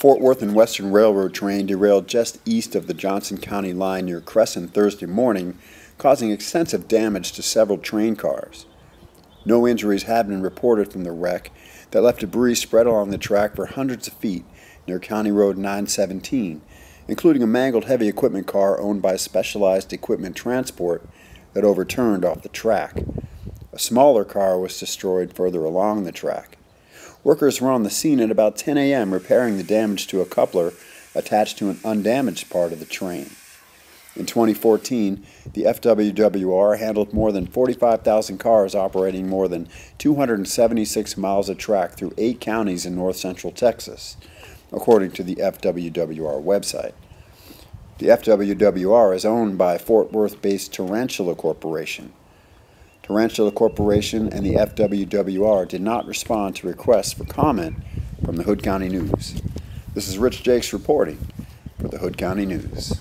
Fort Worth and Western Railroad train derailed just east of the Johnson County line near Cresson Thursday morning, causing extensive damage to several train cars. No injuries have been reported from the wreck that left debris spread along the track for hundreds of feet near County Road 917, including a mangled heavy equipment car owned by Specialized Equipment Transport that overturned off the track. A smaller car was destroyed further along the track. Workers were on the scene at about 10 a.m. repairing the damage to a coupler attached to an undamaged part of the train. In 2014, the FWWR handled more than 45,000 cars operating more than 276 miles of track through eight counties in north central Texas, according to the FWWR website. The FWWR is owned by Fort Worth based Tarantula Corporation. Tarantula Corporation and the FWWR did not respond to requests for comment from the Hood County News. This is Rich Jakes reporting for the Hood County News.